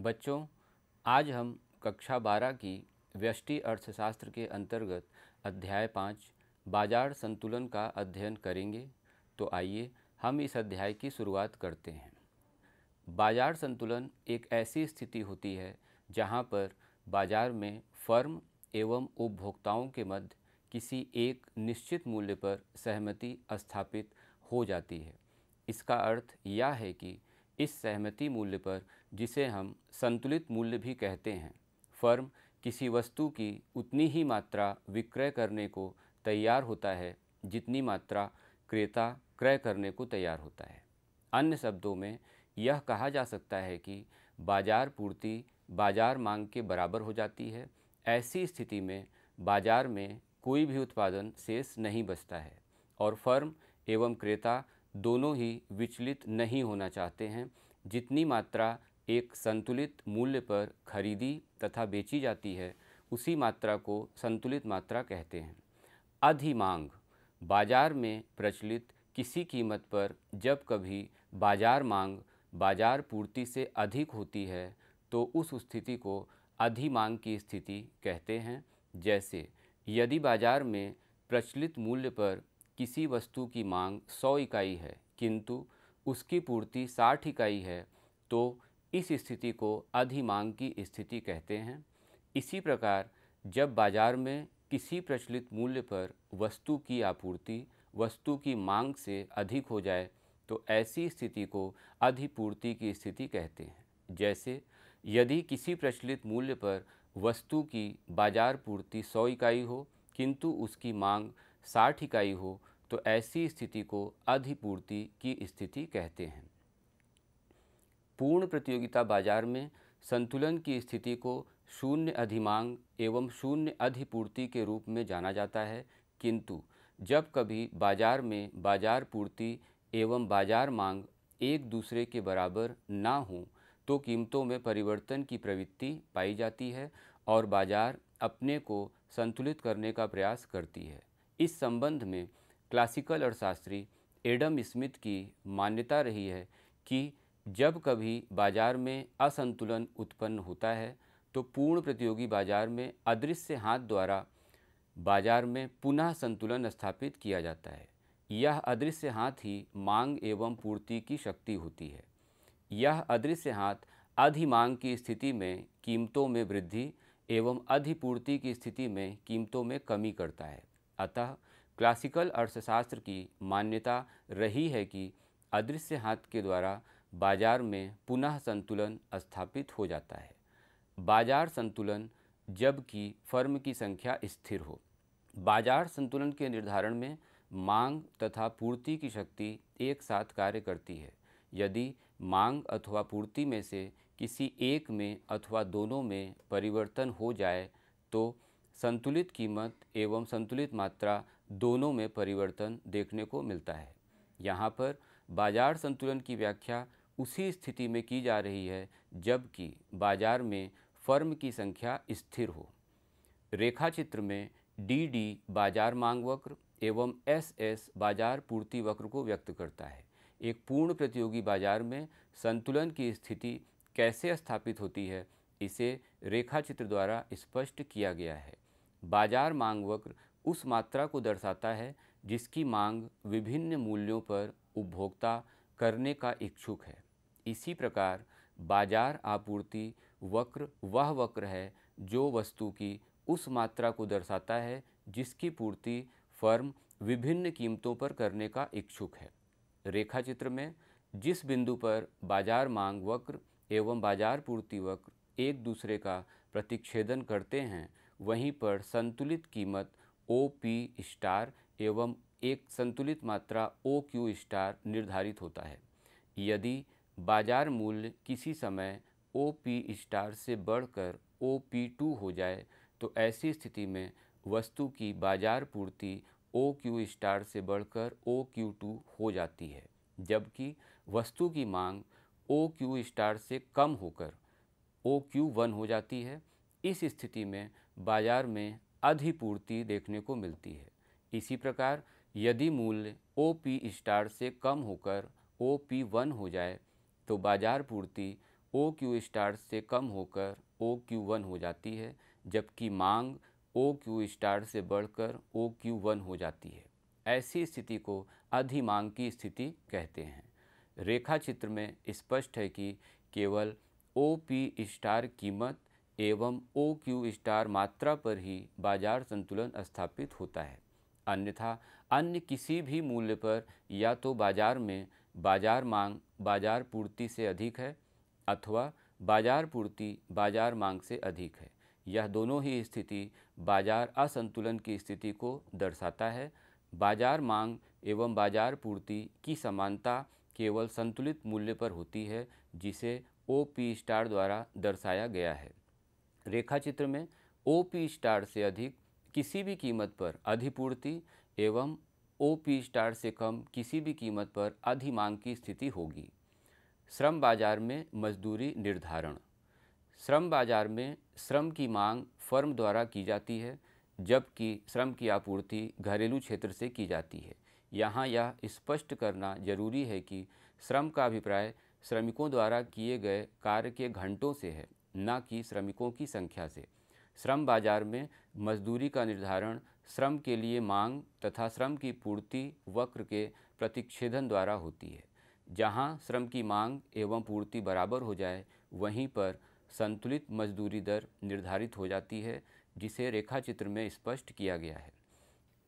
बच्चों, आज हम कक्षा बारह की व्यष्टि अर्थशास्त्र के अंतर्गत अध्याय पाँच, बाज़ार संतुलन का अध्ययन करेंगे। तो आइए हम इस अध्याय की शुरुआत करते हैं। बाज़ार संतुलन एक ऐसी स्थिति होती है जहाँ पर बाज़ार में फर्म एवं उपभोक्ताओं के मध्य किसी एक निश्चित मूल्य पर सहमति स्थापित हो जाती है। इसका अर्थ यह है कि इस सहमति मूल्य पर, जिसे हम संतुलित मूल्य भी कहते हैं, फर्म किसी वस्तु की उतनी ही मात्रा विक्रय करने को तैयार होता है, जितनी मात्रा क्रेता क्रय करने को तैयार होता है। अन्य शब्दों में, यह कहा जा सकता है कि बाज़ार पूर्ति बाज़ार मांग के बराबर हो जाती है। ऐसी स्थिति में, बाज़ार में कोई भी उत्पादन शेष नहीं बचता है और फर्म एवं क्रेता दोनों ही विचलित नहीं होना चाहते हैं। जितनी मात्रा एक संतुलित मूल्य पर खरीदी तथा बेची जाती है, उसी मात्रा को संतुलित मात्रा कहते हैं। अधिमांग बाज़ार में प्रचलित किसी कीमत पर जब कभी बाज़ार मांग बाज़ार पूर्ति से अधिक होती है तो उस स्थिति को अधिमांग की स्थिति कहते हैं। जैसे, यदि बाज़ार में प्रचलित मूल्य पर किसी वस्तु की मांग 100 इकाई है, किंतु उसकी पूर्ति 60 इकाई है तो इस स्थिति को अधिमांग की स्थिति कहते हैं। इसी प्रकार, जब बाज़ार में किसी प्रचलित मूल्य पर वस्तु की आपूर्ति, वस्तु की मांग से अधिक हो जाए तो ऐसी स्थिति को अधिपूर्ति की स्थिति कहते हैं। जैसे, यदि किसी प्रचलित मूल्य पर वस्तु की बाज़ार पूर्ति सौ इकाई हो, किंतु उसकी मांग साठ इकाई हो तो ऐसी स्थिति को अधिपूर्ति की स्थिति कहते हैं। पूर्ण प्रतियोगिता बाज़ार में संतुलन की स्थिति को शून्य अधिमांग एवं शून्य अधिपूर्ति के रूप में जाना जाता है, किंतु जब कभी बाज़ार में बाज़ार पूर्ति एवं बाज़ार मांग एक दूसरे के बराबर ना हो तो कीमतों में परिवर्तन की प्रवृत्ति पाई जाती है और बाज़ार अपने को संतुलित करने का प्रयास करती है। इस संबंध में क्लासिकल अर्थशास्त्री एडम स्मिथ की मान्यता रही है कि जब कभी बाज़ार में असंतुलन उत्पन्न होता है तो पूर्ण प्रतियोगी बाज़ार में अदृश्य हाथ द्वारा बाज़ार में पुनः संतुलन स्थापित किया जाता है। यह अदृश्य हाथ ही मांग एवं पूर्ति की शक्ति होती है। यह अदृश्य हाथ अधिमांग की स्थिति में कीमतों में वृद्धि एवं अधिपूर्ति की स्थिति में कीमतों में कमी करता है। अतः क्लासिकल अर्थशास्त्र की मान्यता रही है कि अदृश्य हाथ के द्वारा बाज़ार में पुनः संतुलन स्थापित हो जाता है। बाज़ार संतुलन जबकि फर्म की संख्या स्थिर हो। बाज़ार संतुलन के निर्धारण में मांग तथा पूर्ति की शक्ति एक साथ कार्य करती है। यदि मांग अथवा पूर्ति में से किसी एक में अथवा दोनों में परिवर्तन हो जाए तो संतुलित कीमत एवं संतुलित मात्रा दोनों में परिवर्तन देखने को मिलता है। यहाँ पर बाज़ार संतुलन की व्याख्या उसी स्थिति में की जा रही है, जबकि बाज़ार में फर्म की संख्या स्थिर हो। रेखा चित्र में डी डी बाज़ार मांग वक्र एवं एस एस बाज़ार पूर्ति वक्र को व्यक्त करता है। एक पूर्ण प्रतियोगी बाज़ार में संतुलन की स्थिति कैसे स्थापित होती है, इसे रेखाचित्र द्वारा स्पष्ट किया गया है। बाज़ार मांग वक्र उस मात्रा को दर्शाता है जिसकी मांग विभिन्न मूल्यों पर उपभोक्ता करने का इच्छुक है। इसी प्रकार बाज़ार आपूर्ति वक्र वह वक्र है जो वस्तु की उस मात्रा को दर्शाता है जिसकी पूर्ति फर्म विभिन्न कीमतों पर करने का इच्छुक है। रेखा चित्र में जिस बिंदु पर बाज़ार मांग वक्र एवं बाज़ार पूर्ति वक्र एक दूसरे का प्रतिच्छेदन करते हैं, वहीं पर संतुलित कीमत ओ पी स्टार एवं एक संतुलित मात्रा ओ क्यू स्टार निर्धारित होता है। यदि बाज़ार मूल्य किसी समय ओ पी स्टार से बढ़कर ओ पी टू हो जाए तो ऐसी स्थिति में वस्तु की बाज़ार पूर्ति ओ क्यू स्टार से बढ़कर ओ क्यू टू हो जाती है, जबकि वस्तु की मांग ओ क्यू स्टार से कम होकर ओ क्यू वन हो जाती है। इस स्थिति में बाज़ार में अधिपूर्ति देखने को मिलती है। इसी प्रकार, यदि मूल्य ओ पी स्टार से कम होकर ओ पी वन हो जाए तो बाज़ार पूर्ति ओ क्यू स्टार से कम होकर ओ क्यू वन हो जाती है, जबकि मांग ओ क्यू स्टार से बढ़कर ओ क्यू वन हो जाती है। ऐसी स्थिति को अधिमांग की स्थिति कहते हैं। रेखा चित्र में स्पष्ट है कि केवल ओ पी स्टार कीमत एवं ओ क्यू स्टार मात्रा पर ही बाज़ार संतुलन स्थापित होता है। अन्यथा, अन्य किसी भी मूल्य पर या तो बाज़ार में बाज़ार मांग बाज़ार पूर्ति से अधिक है अथवा बाज़ार पूर्ति बाज़ार मांग से अधिक है। यह दोनों ही स्थिति बाज़ार असंतुलन की स्थिति को दर्शाता है। बाज़ार मांग एवं बाज़ार पूर्ति की समानता केवल संतुलित मूल्य पर होती है, जिसे ओ पी स्टार द्वारा दर्शाया गया है। रेखा चित्र में ओ पी स्टार से अधिक किसी भी कीमत पर अधिपूर्ति एवं ओ पी स्टार से कम किसी भी कीमत पर अधिमांग की स्थिति होगी। श्रम बाज़ार में मजदूरी निर्धारण। श्रम बाज़ार में श्रम की मांग फर्म द्वारा की जाती है, जबकि श्रम की आपूर्ति घरेलू क्षेत्र से की जाती है। यहाँ यह स्पष्ट करना ज़रूरी है कि श्रम का अभिप्राय श्रमिकों द्वारा किए गए कार्य के घंटों से है। न कि श्रमिकों की संख्या से। श्रम बाज़ार में मजदूरी का निर्धारण, श्रम के लिए मांग तथा श्रम की पूर्ति वक्र के प्रतिच्छेदन द्वारा होती है। जहाँ श्रम की मांग एवं पूर्ति बराबर हो जाए, वहीं पर संतुलित मजदूरी दर निर्धारित हो जाती है, जिसे रेखा चित्र में स्पष्ट किया गया है।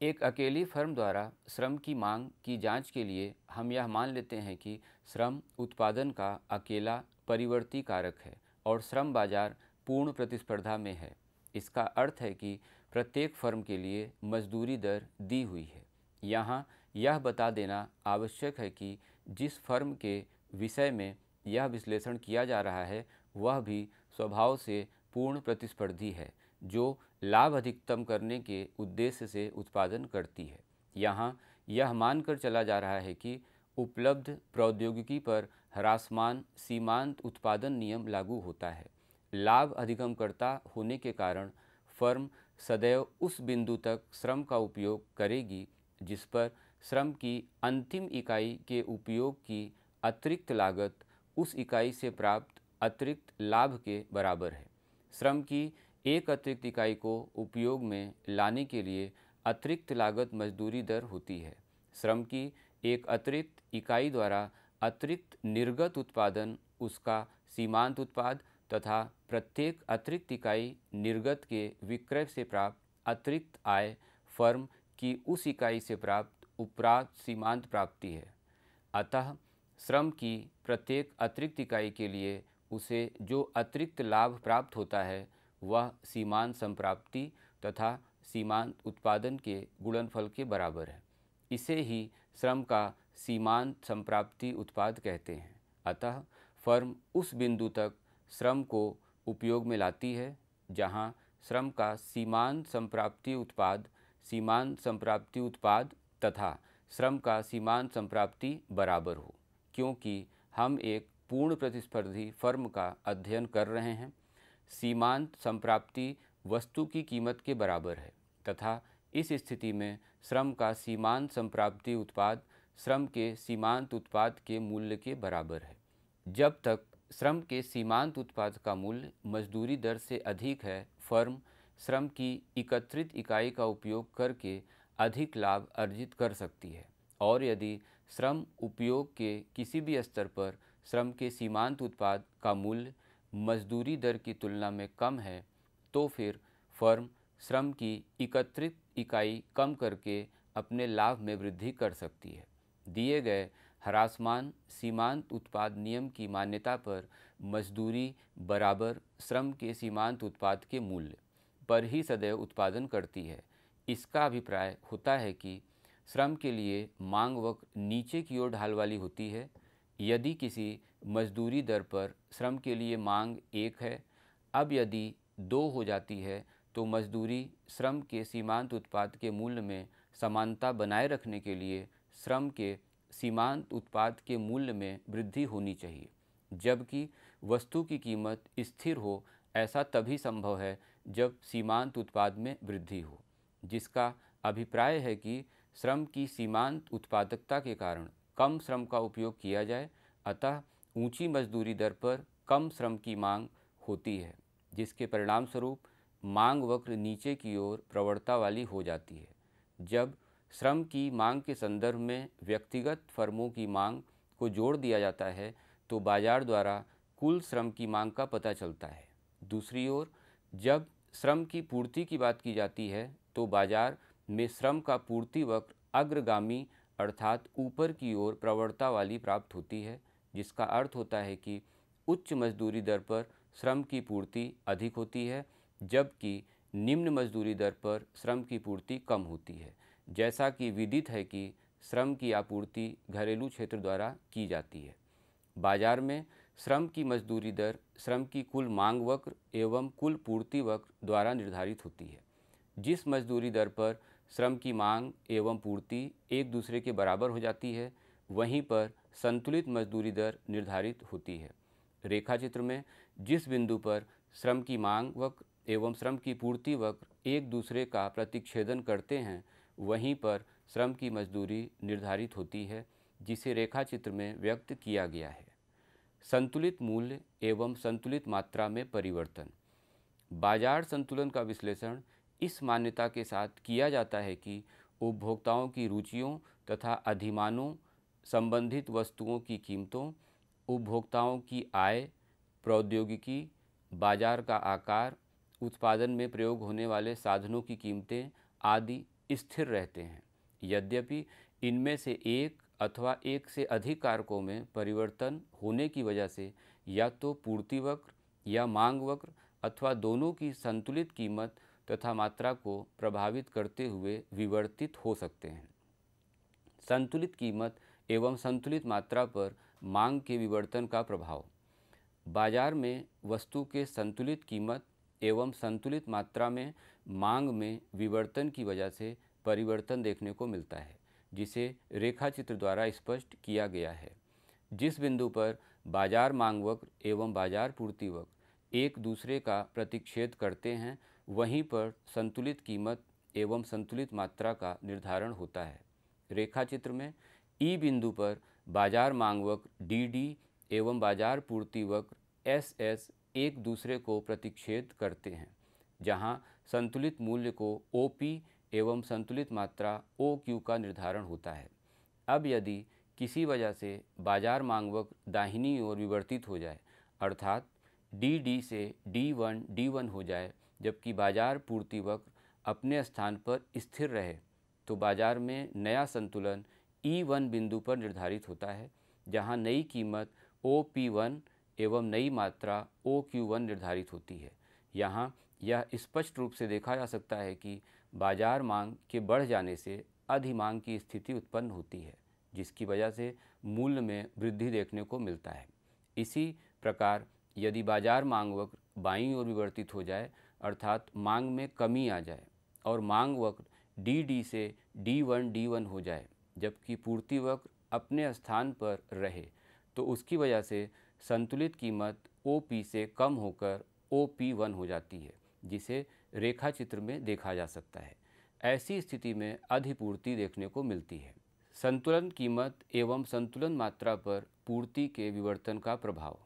एक अकेली फर्म द्वारा श्रम की मांग की जाँच के लिए हम यह मान लेते हैं कि श्रम उत्पादन का अकेला परिवर्ती कारक है। और श्रम बाज़ार पूर्ण प्रतिस्पर्धा में है। इसका अर्थ है कि प्रत्येक फर्म के लिए मजदूरी दर दी हुई है। यहाँ यह बता देना आवश्यक है कि जिस फर्म के विषय में यह विश्लेषण किया जा रहा है, वह भी स्वभाव से पूर्ण प्रतिस्पर्धी है, जो लाभ अधिकतम करने के उद्देश्य से उत्पादन करती है। यहाँ यह मानकर चला जा रहा है कि उपलब्ध प्रौद्योगिकी पर ह्रासमान, सीमांत उत्पादन नियम लागू होता है। लाभ अधिगमकर्ता होने के कारण फर्म सदैव उस बिंदु तक श्रम का उपयोग करेगी जिस पर श्रम की अंतिम इकाई के उपयोग की अतिरिक्त लागत उस इकाई से प्राप्त अतिरिक्त लाभ के बराबर है। श्रम की एक अतिरिक्त इकाई को उपयोग में लाने के लिए अतिरिक्त लागत मजदूरी दर होती है। श्रम की एक अतिरिक्त इकाई द्वारा अतिरिक्त निर्गत उत्पादन, उसका सीमांत उत्पाद तथा प्रत्येक अतिरिक्त इकाई निर्गत के विक्रय से प्राप्त अतिरिक्त आय फर्म की उस इकाई से प्राप्त उपरांत सीमांत प्राप्ति है। अतः श्रम की प्रत्येक अतिरिक्त इकाई के लिए उसे जो अतिरिक्त लाभ प्राप्त होता है, वह सीमांत संप्राप्ति तथा सीमांत उत्पादन के गुणनफल के बराबर है। इसे ही श्रम का सीमांत संप्राप्ति उत्पाद कहते हैं। अतः फर्म उस बिंदु तक श्रम को उपयोग में लाती है, जहाँ श्रम का सीमांत संप्राप्ति उत्पाद, सीमांत संप्राप्ति उत्पाद तथा श्रम का सीमांत संप्राप्ति बराबर हो। क्योंकि हम एक पूर्ण प्रतिस्पर्धी फर्म का अध्ययन कर रहे हैं, सीमांत संप्राप्ति वस्तु की कीमत के बराबर है तथा इस स्थिति में श्रम का सीमांत संप्राप्ति उत्पाद श्रम के सीमांत उत्पाद के मूल्य के बराबर है। जब तक श्रम के सीमांत उत्पाद का मूल्य मजदूरी दर से अधिक है, फर्म श्रम की एकत्रित इकाई का उपयोग करके अधिक लाभ अर्जित कर सकती है। और यदि श्रम उपयोग के किसी भी स्तर पर श्रम के सीमांत उत्पाद का मूल्य मजदूरी दर की तुलना में कम है तो फिर फर्म श्रम की एकत्रित इकाई कम करके अपने लाभ में वृद्धि कर सकती है। दिए गए हरासमान, सीमांत उत्पाद नियम की मान्यता पर मजदूरी, बराबर श्रम के सीमांत उत्पाद के मूल्य पर ही सदैव उत्पादन करती है। इसका अभिप्राय होता है कि श्रम के लिए मांग वक्र नीचे की ओर ढाल वाली होती है। यदि किसी मजदूरी दर पर श्रम के लिए मांग एक है, अब यदि दो हो जाती है तो मजदूरी श्रम के सीमांत उत्पाद के मूल्य में समानता बनाए रखने के लिए श्रम के सीमांत उत्पाद के मूल्य में वृद्धि होनी चाहिए। जबकि वस्तु की कीमत स्थिर हो, ऐसा तभी संभव है जब सीमांत उत्पाद में वृद्धि हो। जिसका अभिप्राय है कि श्रम की सीमांत उत्पादकता के कारण कम श्रम का उपयोग किया जाए, अतः ऊँची मजदूरी दर पर कम श्रम की मांग होती है, जिसके परिणामस्वरूप मांग वक्र नीचे की ओर प्रवणता वाली हो जाती है। जब श्रम की मांग के संदर्भ में व्यक्तिगत फर्मों की मांग को जोड़ दिया जाता है तो बाज़ार द्वारा कुल श्रम की मांग का पता चलता है। दूसरी ओर, जब श्रम की पूर्ति की बात की जाती है तो बाज़ार में श्रम का पूर्ति वक्र अग्रगामी अर्थात ऊपर की ओर प्रवणता वाली प्राप्त होती है, जिसका अर्थ होता है कि उच्च मजदूरी दर पर श्रम की पूर्ति अधिक होती है, जबकि निम्न मजदूरी दर पर श्रम की पूर्ति कम होती है। जैसा कि विदित है कि श्रम की आपूर्ति घरेलू क्षेत्र द्वारा की जाती है। बाज़ार में श्रम की मजदूरी दर, श्रम की कुल मांग वक्र एवं कुल पूर्ति वक्र द्वारा निर्धारित होती है। जिस मजदूरी दर पर श्रम की मांग एवं पूर्ति एक दूसरे के बराबर हो जाती है, वहीं पर संतुलित मजदूरी दर निर्धारित होती है। रेखा चित्र में जिस बिंदु पर श्रम की मांग वक्र एवं श्रम की पूर्ति वक्र एक दूसरे का प्रतिच्छेदन करते हैं वहीं पर श्रम की मजदूरी निर्धारित होती है, जिसे रेखा चित्र में व्यक्त किया गया है। संतुलित मूल्य एवं संतुलित मात्रा में परिवर्तन। बाज़ार संतुलन का विश्लेषण इस मान्यता के साथ किया जाता है कि उपभोक्ताओं की रुचियों तथा अधिमानों संबंधित वस्तुओं की कीमतों, उपभोक्ताओं की आय, प्रौद्योगिकी, बाज़ार का आकार, उत्पादन में प्रयोग होने वाले साधनों की कीमतें आदि स्थिर रहते हैं। यद्यपि इनमें से एक अथवा एक से अधिक कारकों में परिवर्तन होने की वजह से या तो पूर्ति वक्र या मांग वक्र अथवा दोनों की संतुलित कीमत तथा मात्रा को प्रभावित करते हुए विवर्तित हो सकते हैं। संतुलित कीमत एवं संतुलित मात्रा पर मांग के विवर्तन का प्रभाव। बाज़ार में वस्तु के संतुलित कीमत एवं संतुलित मात्रा में मांग में विवर्तन की वजह से परिवर्तन देखने को मिलता है, जिसे रेखा चित्र द्वारा स्पष्ट किया गया है। जिस बिंदु पर बाज़ार मांग वक्र एवं बाज़ार पूर्ति वक्र एक दूसरे का प्रतिक्षेद करते हैं, वहीं पर संतुलित कीमत एवं संतुलित मात्रा का निर्धारण होता है। रेखा चित्र में ई बिंदु पर बाज़ार मांग वक्र डी डी एवं बाज़ार पूर्ति वक्र एस एस एक दूसरे को प्रतिक्षेद करते हैं। जहाँ संतुलित मूल्य को ओ पी एवं संतुलित मात्रा ओ क्यू का निर्धारण होता है। अब यदि किसी वजह से बाज़ार मांग वक्र दाहिनी ओर विवर्तित हो जाए, अर्थात डी डी से डी वन डी वन हो जाए, जबकि बाज़ार पूर्ति वक्र अपने स्थान पर स्थिर रहे तो बाज़ार में नया संतुलन ई वन बिंदु पर निर्धारित होता है, जहाँ नई कीमत ओ पी वन एवं नई मात्रा ओ क्यू वन निर्धारित होती है। यहाँ यह स्पष्ट रूप से देखा जा सकता है कि बाज़ार मांग के बढ़ जाने से अधिमांग की स्थिति उत्पन्न होती है, जिसकी वजह से मूल्य में वृद्धि देखने को मिलता है। इसी प्रकार यदि बाज़ार मांग वक्र बाईं ओर विवर्तित हो जाए, अर्थात मांग में कमी आ जाए और मांग वक्र डी डी से डी वन डी वन हो जाए, जबकि पूर्ति वक्र अपने स्थान पर रहे तो उसकी वजह से संतुलित कीमत ओ पी से कम होकर ओ पी वन हो जाती है, जिसे रेखा चित्र में देखा जा सकता है। ऐसी स्थिति में अधिपूर्ति देखने को मिलती है। संतुलन कीमत एवं संतुलन मात्रा पर पूर्ति के विवर्तन का प्रभाव।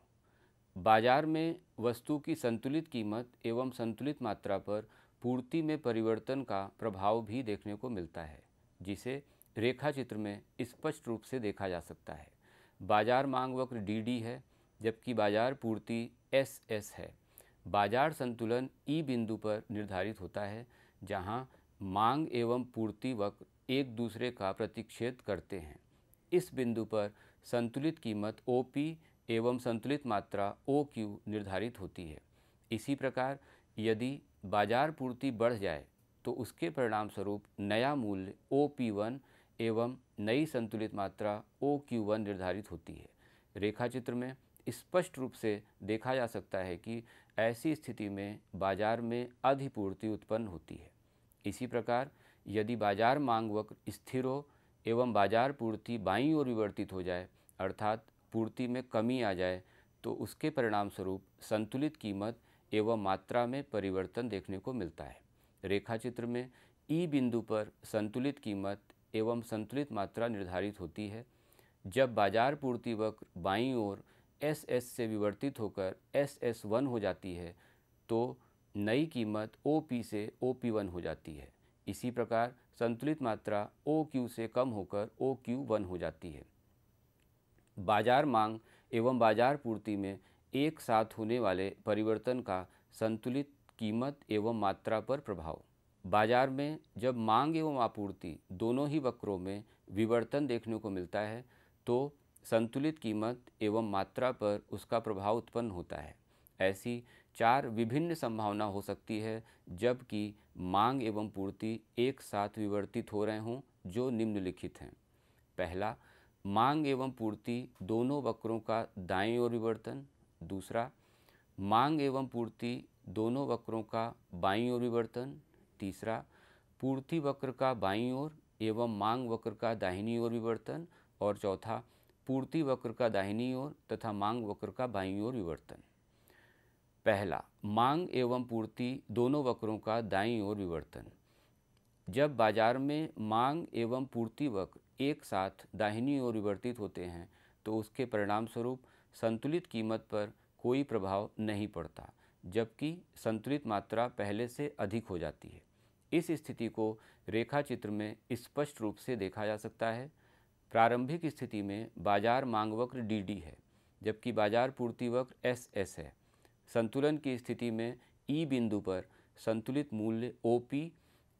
बाज़ार में वस्तु की संतुलित कीमत एवं संतुलित मात्रा पर पूर्ति में परिवर्तन का प्रभाव भी देखने को मिलता है, जिसे रेखा चित्र में स्पष्ट रूप से देखा जा सकता है। बाज़ार मांग वक्र डी है, जबकि बाज़ार पूर्ति एस है। बाज़ार संतुलन ई बिंदु पर निर्धारित होता है, जहाँ मांग एवं पूर्ति वक्र एक दूसरे का प्रतिक्षेद करते हैं। इस बिंदु पर संतुलित कीमत ओ पी एवं संतुलित मात्रा ओ क्यू निर्धारित होती है। इसी प्रकार, यदि बाज़ार पूर्ति बढ़ जाए तो उसके परिणाम स्वरूप नया मूल्य ओ पी वन एवं नई संतुलित मात्रा ओ क्यू वन निर्धारित होती है। रेखाचित्र में स्पष्ट रूप से देखा जा सकता है कि ऐसी स्थिति में बाज़ार में अधिपूर्ति उत्पन्न होती है। इसी प्रकार, यदि बाज़ार मांग वक्र स्थिर हो एवं बाज़ार पूर्ति बाईं ओर विवर्तित हो जाए, अर्थात पूर्ति में कमी आ जाए तो उसके परिणाम स्वरूप संतुलित कीमत एवं मात्रा में परिवर्तन देखने को मिलता है। रेखा चित्र में ई बिंदु पर संतुलित कीमत एवं संतुलित मात्रा निर्धारित होती है। जब बाज़ार पूर्ति वक्र बाईं ओर एस एस से विवर्तित होकर एस एस वन हो जाती है तो नई कीमत ओ पी से ओ पी वन हो जाती है। इसी प्रकार संतुलित मात्रा ओ क्यू से कम होकर ओ क्यू वन हो जाती है। बाज़ार मांग एवं बाज़ार पूर्ति में एक साथ होने वाले परिवर्तन का संतुलित कीमत एवं मात्रा पर प्रभाव। बाज़ार में जब मांग एवं आपूर्ति दोनों ही वक्रों में विवर्तन देखने को मिलता है तो संतुलित कीमत एवं मात्रा पर उसका प्रभाव उत्पन्न होता है। ऐसी चार विभिन्न संभावना हो सकती है, जबकि मांग एवं पूर्ति एक साथ विवर्तित हो रहे हों, जो निम्नलिखित हैं। पहला, मांग एवं पूर्ति दोनों वक्रों का दाएँ ओर विवर्तन। दूसरा, मांग एवं पूर्ति दोनों वक्रों का बाईं ओर विवर्तन। तीसरा, पूर्ति वक्र का बाईं ओर एवं मांग वक्र का दाहिनी ओर विवर्तन। और चौथा पूर्ति वक्र का दाहिनी ओर तथा मांग वक्र का बाईं ओर विवर्तन। पहला, मांग एवं पूर्ति दोनों वक्रों का दाईं ओर विवर्तन। जब बाज़ार में मांग एवं पूर्ति वक्र एक साथ दाहिनी ओर विवर्तित होते हैं तो उसके परिणाम स्वरूप संतुलित कीमत पर कोई प्रभाव नहीं पड़ता, जबकि संतुलित मात्रा पहले से अधिक हो जाती है। इस स्थिति को रेखा चित्र में स्पष्ट रूप से देखा जा सकता है। प्रारंभिक स्थिति में बाज़ार मांग वक्र डी है जबकि बाज़ार पूर्ति वक्र एस एस है। संतुलन की स्थिति में ई बिंदु पर संतुलित मूल्य ओ पी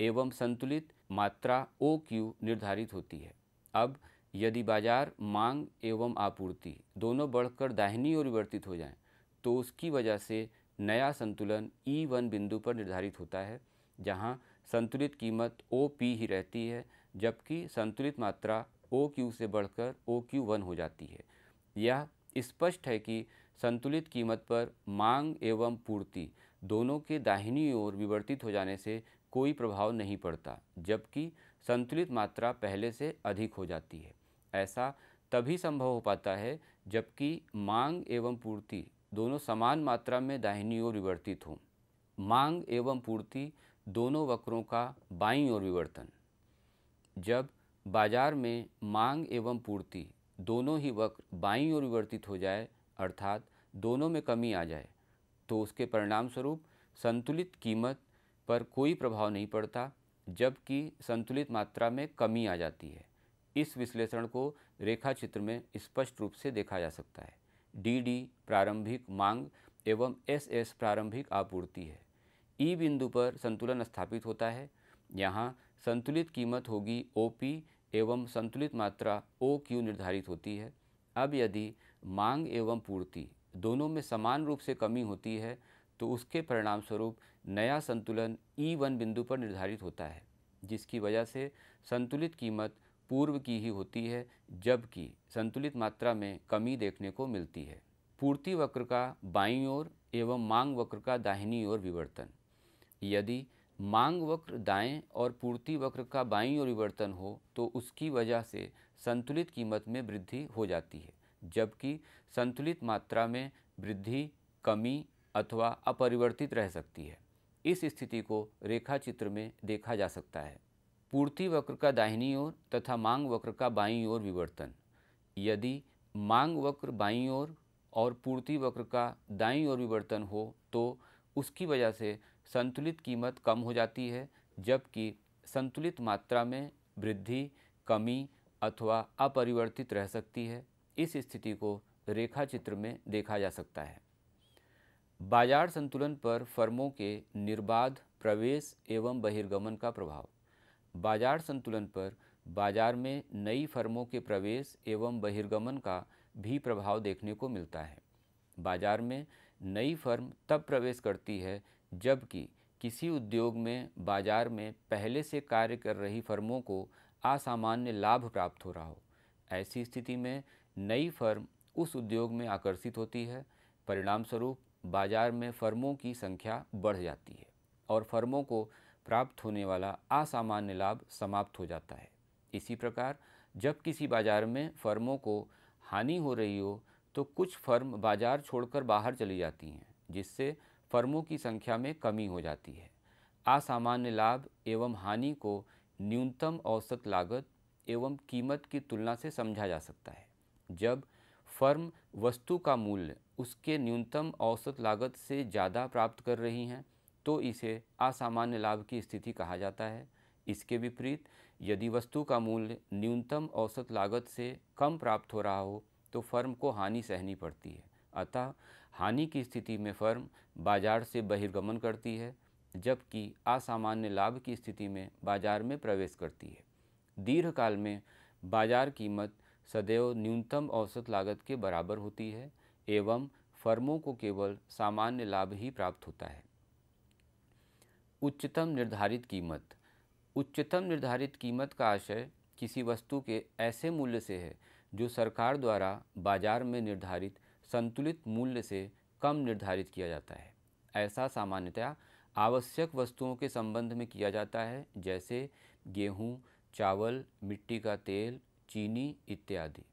एवं संतुलित मात्रा ओ क्यू निर्धारित होती है। अब यदि बाज़ार मांग एवं आपूर्ति दोनों बढ़कर दाहिनी ओर विवर्तित हो जाएँ, तो उसकी वजह से नया संतुलन ई वन बिंदु पर निर्धारित होता है जहाँ संतुलित कीमत ओ पी ही रहती है जबकि संतुलित मात्रा ओ क्यू से बढ़कर ओ क्यू वन हो जाती है। यह स्पष्ट है कि संतुलित कीमत पर मांग एवं पूर्ति दोनों के दाहिनी ओर विवर्तित हो जाने से कोई प्रभाव नहीं पड़ता, जबकि संतुलित मात्रा पहले से अधिक हो जाती है। ऐसा तभी संभव हो पाता है जबकि मांग एवं पूर्ति दोनों समान मात्रा में दाहिनी ओर विवर्तित हों। मांग एवं पूर्ति दोनों वक्रों का बाईं ओर विवर्तन। जब बाज़ार में मांग एवं पूर्ति दोनों ही वक्र बाईं ओर विवर्तित हो जाए, अर्थात दोनों में कमी आ जाए तो उसके परिणाम स्वरूप संतुलित कीमत पर कोई प्रभाव नहीं पड़ता, जबकि संतुलित मात्रा में कमी आ जाती है। इस विश्लेषण को रेखा चित्र में स्पष्ट रूप से देखा जा सकता है। डी डी प्रारंभिक मांग एवं एस एस प्रारंभिक आपूर्ति है। ई बिंदु पर संतुलन स्थापित होता है। यहाँ संतुलित कीमत होगी ओ पी एवं संतुलित मात्रा ओ क्यू निर्धारित होती है। अब यदि मांग एवं पूर्ति दोनों में समान रूप से कमी होती है तो उसके परिणाम स्वरूप नया संतुलन ई वन बिंदु पर निर्धारित होता है, जिसकी वजह से संतुलित कीमत पूर्व की ही होती है, जबकि संतुलित मात्रा में कमी देखने को मिलती है। पूर्ति वक्र का बाईं ओर एवं मांग वक्र का दाहिनी ओर विवर्तन। यदि मांग वक्र दाएँ और पूर्ति वक्र का बाईं ओर विवर्तन हो तो उसकी वजह से संतुलित कीमत में वृद्धि हो जाती है, जबकि संतुलित मात्रा में वृद्धि, कमी अथवा अपरिवर्तित रह सकती है। इस स्थिति को रेखा चित्र में देखा जा सकता है। पूर्ति वक्र का दाहिनी ओर तथा मांग वक्र का बाईं ओर विवर्तन। यदि मांग वक्र बाईं ओर और पूर्ति वक्र का दाईं ओर विवर्तन हो तो उसकी वजह से संतुलित कीमत कम हो जाती है, जबकि संतुलित मात्रा में वृद्धि, कमी अथवा अपरिवर्तित रह सकती है। इस स्थिति को रेखा चित्र में देखा जा सकता है। बाज़ार संतुलन पर फर्मों के निर्बाध, प्रवेश एवं बहिर्गमन का प्रभाव। बाज़ार संतुलन पर बाज़ार में नई फर्मों के प्रवेश एवं बहिर्गमन का भी प्रभाव देखने को मिलता है। बाज़ार में नई फर्म तब प्रवेश करती है जबकि किसी उद्योग में, बाज़ार में पहले से कार्य कर रही फर्मों को असामान्य लाभ प्राप्त हो रहा हो। ऐसी स्थिति में नई फर्म उस उद्योग में आकर्षित होती है। परिणामस्वरूप, बाज़ार में फर्मों की संख्या बढ़ जाती है और फर्मों को प्राप्त होने वाला असामान्य लाभ समाप्त हो जाता है। इसी प्रकार, जब किसी बाज़ार में फर्मों को हानि हो रही हो तो कुछ फर्म बाज़ार छोड़कर बाहर चली जाती हैं, जिससे फर्मों की संख्या में कमी हो जाती है। असामान्य लाभ एवं हानि को न्यूनतम औसत लागत एवं कीमत की तुलना से समझा जा सकता है। जब फर्म वस्तु का मूल्य उसके न्यूनतम औसत लागत से ज़्यादा प्राप्त कर रही हैं तो इसे असामान्य लाभ की स्थिति कहा जाता है। इसके विपरीत, यदि वस्तु का मूल्य न्यूनतम औसत लागत से कम प्राप्त हो रहा हो तो फर्म को हानि सहनी पड़ती है। अतः हानि की स्थिति में फर्म बाज़ार से बहिर्गमन करती है, जबकि असामान्य लाभ की स्थिति में बाज़ार में प्रवेश करती है। दीर्घकाल में बाज़ार कीमत सदैव न्यूनतम औसत लागत के बराबर होती है, एवं फर्मों को केवल सामान्य लाभ ही प्राप्त होता है। उच्चतम निर्धारित कीमत। उच्चतम निर्धारित कीमत का आशय किसी वस्तु के ऐसे मूल्य से है, जो सरकार द्वारा बाज़ार में निर्धारित संतुलित मूल्य से कम निर्धारित किया जाता है। ऐसा सामान्यतया आवश्यक वस्तुओं के संबंध में किया जाता है, जैसे गेहूँ, चावल, मिट्टी का तेल, चीनी इत्यादि।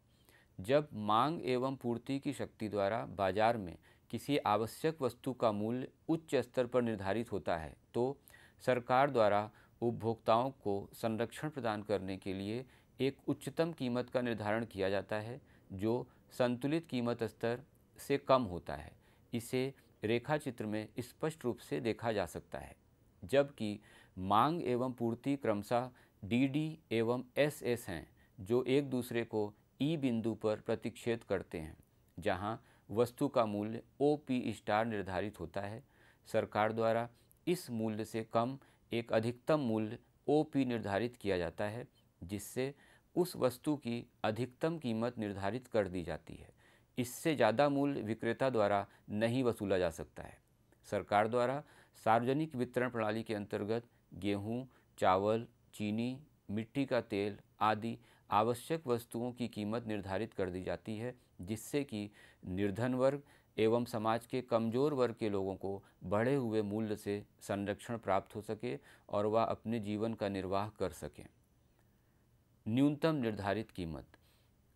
जब मांग एवं पूर्ति की शक्ति द्वारा बाज़ार में किसी आवश्यक वस्तु का मूल्य उच्च स्तर पर निर्धारित होता है तो सरकार द्वारा उपभोक्ताओं को संरक्षण प्रदान करने के लिए एक उच्चतम कीमत का निर्धारण किया जाता है, जो संतुलित कीमत स्तर से कम होता है। इसे रेखा चित्र में स्पष्ट रूप से देखा जा सकता है, जबकि मांग एवं पूर्ति क्रमशः डी डी एवं एस एस हैं, जो एक दूसरे को ई बिंदु पर प्रतिक्षेद करते हैं, जहाँ वस्तु का मूल्य ओ पी स्टार निर्धारित होता है। सरकार द्वारा इस मूल्य से कम एक अधिकतम मूल्य ओ पी निर्धारित किया जाता है, जिससे उस वस्तु की अधिकतम कीमत निर्धारित कर दी जाती है। इससे ज़्यादा मूल्य विक्रेता द्वारा नहीं वसूला जा सकता है। सरकार द्वारा सार्वजनिक वितरण प्रणाली के अंतर्गत गेहूँ, चावल, चीनी, मिट्टी का तेल आदि आवश्यक वस्तुओं की कीमत निर्धारित कर दी जाती है, जिससे कि निर्धन वर्ग एवं समाज के कमज़ोर वर्ग के लोगों को बढ़े हुए मूल्य से संरक्षण प्राप्त हो सके और वह अपने जीवन का निर्वाह कर सकें। न्यूनतम निर्धारित कीमत।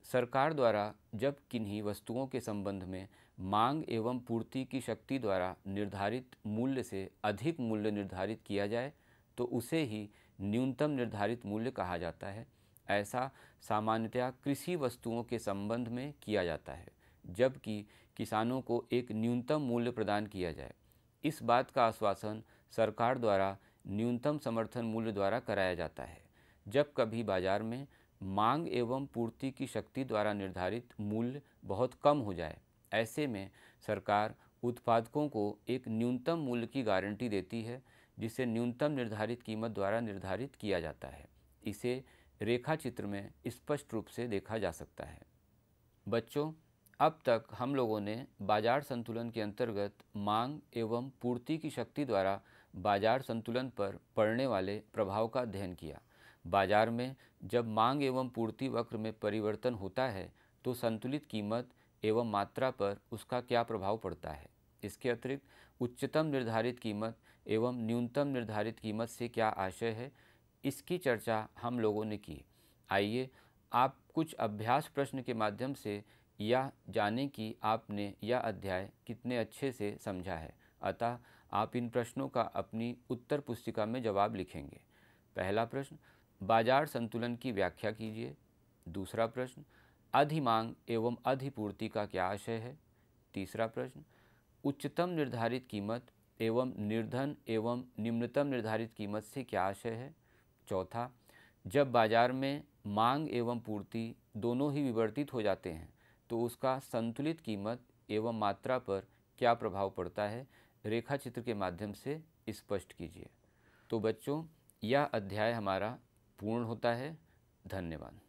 सरकार द्वारा जब किन्हीं वस्तुओं के संबंध में मांग एवं पूर्ति की शक्ति द्वारा निर्धारित मूल्य से अधिक मूल्य निर्धारित किया जाए तो उसे ही न्यूनतम निर्धारित मूल्य कहा जाता है। ऐसा सामान्यतया कृषि वस्तुओं के संबंध में किया जाता है, जबकि किसानों को एक न्यूनतम मूल्य प्रदान किया जाए। इस बात का आश्वासन सरकार द्वारा न्यूनतम समर्थन मूल्य द्वारा कराया जाता है। जब कभी बाज़ार में मांग एवं पूर्ति की शक्ति द्वारा निर्धारित मूल्य बहुत कम हो जाए, ऐसे में सरकार उत्पादकों को एक न्यूनतम मूल्य की गारंटी देती है, जिसे न्यूनतम निर्धारित कीमत द्वारा निर्धारित किया जाता है। इसे रेखा चित्र में स्पष्ट रूप से देखा जा सकता है। बच्चों, अब तक हम लोगों ने बाज़ार संतुलन के अंतर्गत मांग एवं पूर्ति की शक्ति द्वारा बाज़ार संतुलन पर पड़ने वाले प्रभाव का अध्ययन किया। बाज़ार में जब मांग एवं पूर्ति वक्र में परिवर्तन होता है तो संतुलित कीमत एवं मात्रा पर उसका क्या प्रभाव पड़ता है? इसके अतिरिक्त, उच्चतम निर्धारित कीमत एवं न्यूनतम निर्धारित कीमत से क्या आशय है? इसकी चर्चा हम लोगों ने की। आइए, आप कुछ अभ्यास प्रश्न के माध्यम से यह जाने कि आपने यह अध्याय कितने अच्छे से समझा है। अतः, आप इन प्रश्नों का अपनी उत्तर पुस्तिका में जवाब लिखेंगे। पहला प्रश्न बाज़ार संतुलन की व्याख्या कीजिए। दूसरा प्रश्न, अधिमांग एवं अधिपूर्ति का क्या आशय है? तीसरा प्रश्न, उच्चतम निर्धारित कीमत एवं निर्धन एवं निम्नतम निर्धारित कीमत से क्या आशय है? चौथा, जब बाज़ार में मांग एवं पूर्ति दोनों ही विवर्तित हो जाते हैं तो उसका संतुलित कीमत एवं मात्रा पर क्या प्रभाव पड़ता है? रेखा चित्र के माध्यम से स्पष्ट कीजिए। तो बच्चों, यह अध्याय हमारा पूर्ण होता है। धन्यवाद।